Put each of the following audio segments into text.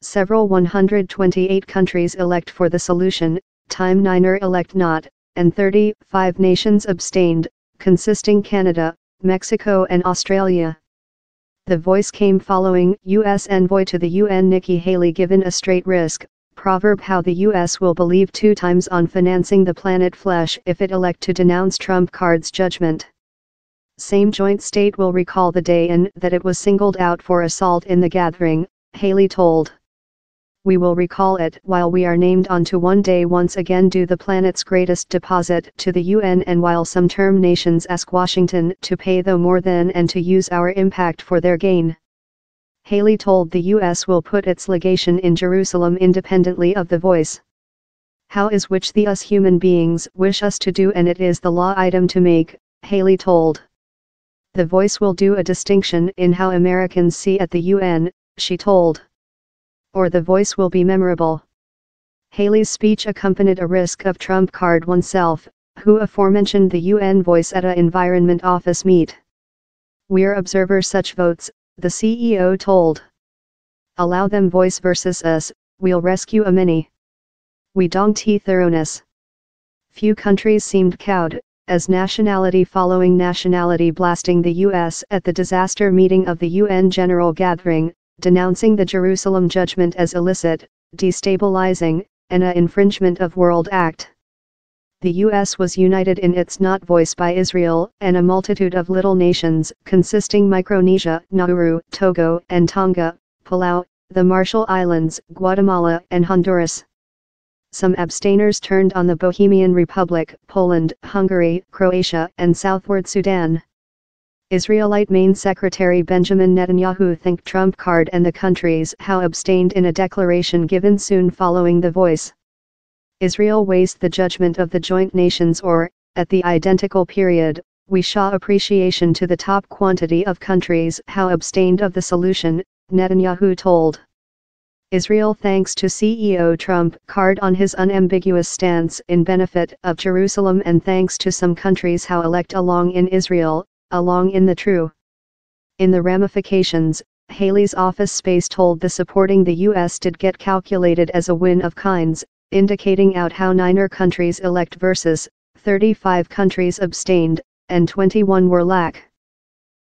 Several 128 countries elect for the solution, time niner elect not, and 35 nations abstained, consisting Canada, Mexico and Australia. The voice came following U.S. envoy to the UN Nikki Haley given a straight risk, proverb how the U.S. will believe two times on financing the planet flesh if it elect to denounce Trump card's judgment. Same joint state will recall the day and that it was singled out for assault in the gathering, Haley told we will recall it while we are named on to one day once again do the planet's greatest deposit to the UN and while some term nations ask Washington to pay the more than and to use our impact for their gain. Haley told the US will put its legation in Jerusalem independently of the voice. How is which the us human beings wish us to do and it is the law item to make, Haley told. The voice will do a distinction in how Americans see at the UN, she told or the voice will be memorable. Haley's speech accompanied a risk of trump card oneself, who aforementioned the UN voice at a environment office meet. We're observer such votes, the CEO told. Allow them voice versus us, we'll rescue a many. We don't thoroughness. Few countries seemed cowed, as nationality following nationality blasting the US at the disaster meeting of the UN General Gathering, denouncing the Jerusalem judgment as illicit, destabilizing, and a infringement of World Act. The U.S. was united in its not voice by Israel and a multitude of little nations consisting Micronesia, Nauru, Togo and Tonga, Palau, the Marshall Islands, Guatemala and Honduras. Some abstainers turned on the Bohemian Republic, Poland, Hungary, Croatia and southward Sudan. Israelite Main Secretary Benjamin Netanyahu thanked Trump card and the countries how abstained in a declaration given soon following the voice. Israel weighs the judgment of the joint nations or, at the identical period, we show appreciation to the top quantity of countries how abstained of the solution, Netanyahu told. Israel thanks to CEO Trump card on his unambiguous stance in benefit of Jerusalem and thanks to some countries how elect along in Israel, along in the true. In the ramifications, Haley's office space told the supporting the U.S. did get calculated as a win of kinds, indicating out how niner countries elect versus 35 countries abstained, and 21 were lack.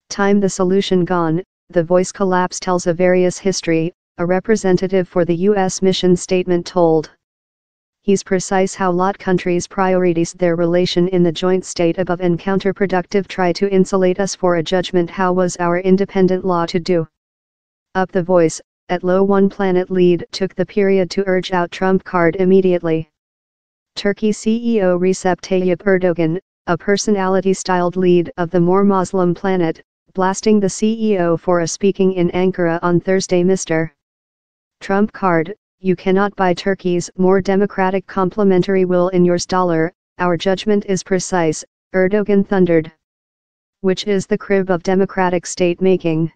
Time the solution gone, the voice collapse tells a various history, a representative for the U.S. mission statement told he's precise how lot countries priorities their relation in the joint state above and counterproductive try to insulate us for a judgment how was our independent law to do. Up the voice, at low one planet lead took the period to urge out Trump card immediately. Turkey CEO Recep Tayyip Erdogan, a personality-styled lead of the more Muslim planet, blasting the CEO for a speaking in Ankara on Thursday Mr. Trump card, you cannot buy Turkey's more democratic complementary will in yours dollar, our judgment is precise, Erdogan thundered. Which is the crib of democratic state making.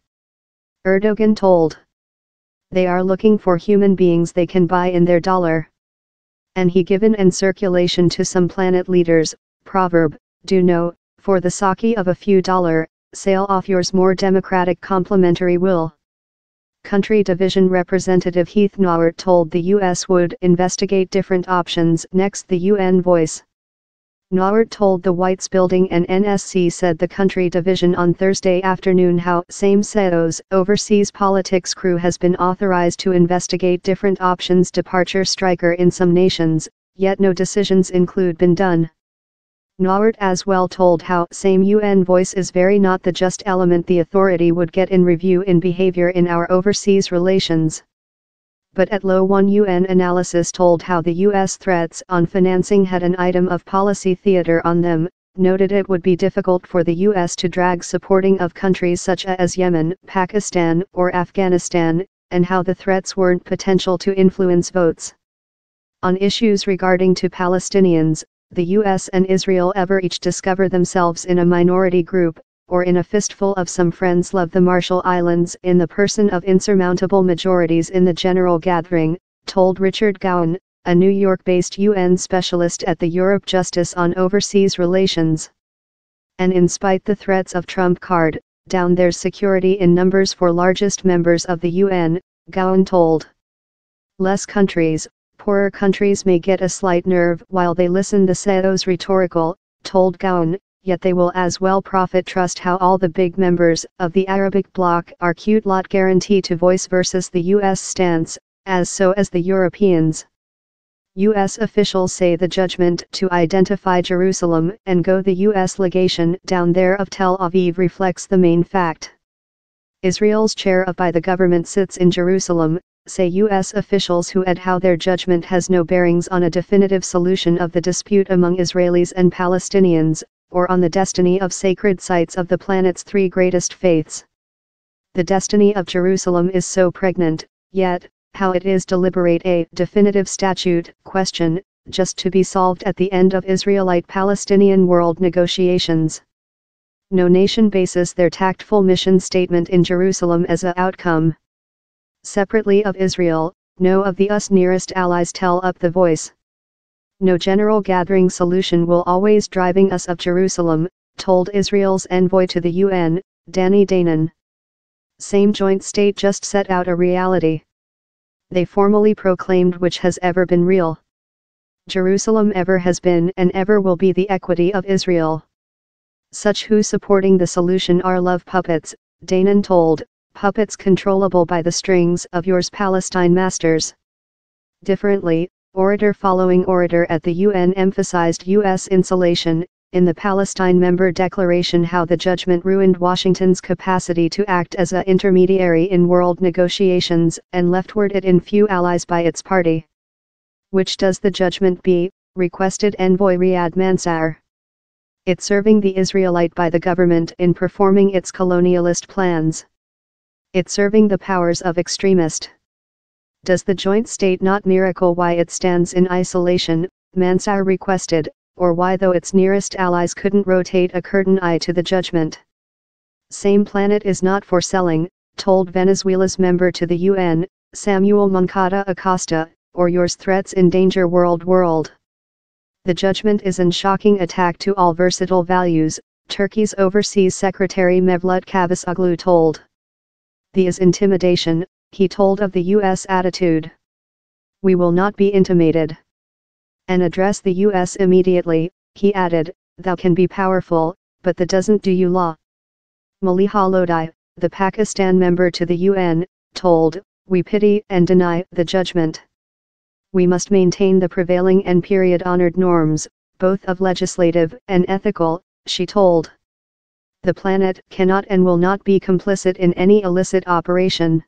Erdogan told. They are looking for human beings they can buy in their dollar. And he given in circulation to some planet leaders, proverb, do know, for the sake of a few dollar, sale off yours more democratic complementary will. Country Division Representative Heath Nauert told the U.S. would investigate different options next the UN voice. Nauert told the Whites Building and NSC said the country division on Thursday afternoon how same SEO's overseas politics crew has been authorized to investigate different options departure striker in some nations, yet no decisions include been done. Nauert as well told how same UN voice is very not the just element the authority would get in review in behavior in our overseas relations. But at low one UN analysis told how the US threats on financing had an item of policy theater on them, noted it would be difficult for the US to drag supporting of countries such as Yemen, Pakistan or Afghanistan, and how the threats weren't potential to influence votes. On issues regarding to Palestinians, the US and Israel ever each discover themselves in a minority group, or in a fistful of some friends love the Marshall Islands in the person of insurmountable majorities in the general gathering, told Richard Gowan, a New York-based UN specialist at the Europe Justice on Overseas Relations. And in spite the threats of Trump card, down their security in numbers for largest members of the UN, Gowan told. Less countries, poorer countries may get a slight nerve while they listen the CEO's rhetorical, told Gowan, yet they will as well profit trust how all the big members of the Arabic bloc are cute lot guarantee to voice versus the US stance, as so as the Europeans. U.S. officials say the judgment to identify Jerusalem and go the U.S. legation down there of Tel Aviv reflects the main fact. Israel's chair of by the government sits in Jerusalem, say U.S. officials who add how their judgment has no bearings on a definitive solution of the dispute among Israelis and Palestinians, or on the destiny of sacred sites of the planet's three greatest faiths. The destiny of Jerusalem is so pregnant, yet, how it is deliberate a definitive statute question, just to be solved at the end of Israelite-Palestinian world negotiations. No nation bases their tactful mission statement in Jerusalem as a outcome. Separately of Israel, no of the us nearest allies tell up the voice. No general gathering solution will always driving us of Jerusalem, told Israel's envoy to the UN, Danny Danon. Same joint state just set out a reality they formally proclaimed which has ever been real. Jerusalem ever has been and ever will be the equity of Israel. Such who supporting the solution are love puppets, Danon told, puppets controllable by the strings of yours Palestine masters. Differently, orator following orator at the UN emphasized U.S. insulation, in the Palestine member declaration how the judgment ruined Washington's capacity to act as a intermediary in world negotiations and leftward it in few allies by its party. Which does the judgment be, requested envoy Riyad Mansour. It serving the Israelite by the government in performing its colonialist plans. It serving the powers of extremist. Does the joint state not miracle why it stands in isolation, Mansour requested, or why though its nearest allies couldn't rotate a curtain eye to the judgment. Same planet is not for selling, told Venezuela's member to the UN, Samuel Moncada Acosta, or yours threats endanger world world. The judgment is an shocking attack to all versatile values, Turkey's Overseas Secretary Mevlut Cavusoglu told. The is intimidation, he told of the U.S. attitude. We will not be intimidated and address the U.S. immediately, he added, thou can be powerful, but that doesn't do you law. Maliha Lodhi, the Pakistan member to the UN, told, we pity and deny the judgment. We must maintain the prevailing and period honored norms, both of legislative and ethical, she told. The planet cannot and will not be complicit in any illicit operation.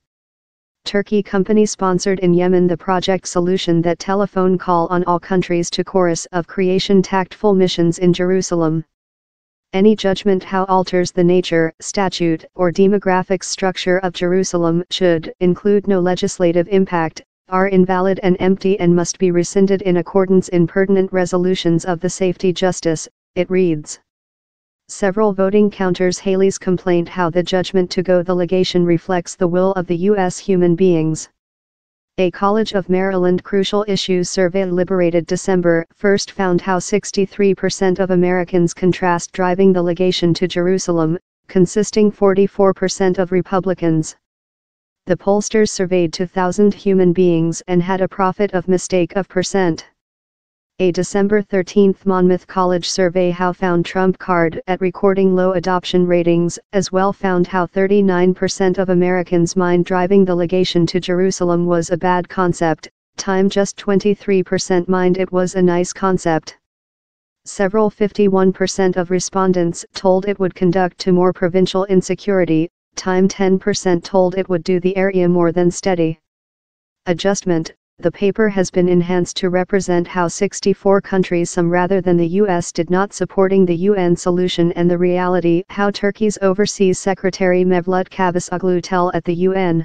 Turkey company sponsored in Yemen the project solution that telephone call on all countries to chorus of creation tactful missions in Jerusalem. Any judgment how alters the nature, statute, or demographic structure of Jerusalem should include no legislative impact, are invalid and empty and must be rescinded in accordance in pertinent resolutions of the Safety Justice, it reads. Several voting counters Haley's complaint how the judgment to go the legation reflects the will of the U.S. human beings. A College of Maryland Crucial Issues survey liberated December 1 found how 63% of Americans contrast driving the legation to Jerusalem, consisting 44% of Republicans. The pollsters surveyed 2,000 human beings and had a profit of mistake of percent. A December 13 Monmouth College survey how found Trump card at recording low adoption ratings, as well found how 39% of Americans mind driving the legation to Jerusalem was a bad concept, time just 23% mind it was a nice concept. Several 51% of respondents told it would conduct to more provincial insecurity, time 10% told it would do the area more than steady. Adjustment, the paper has been enhanced to represent how 64 countries some rather than the US did not supporting the UN solution and the reality how Turkey's overseas secretary Mevlut Cavusoglu tell at the UN.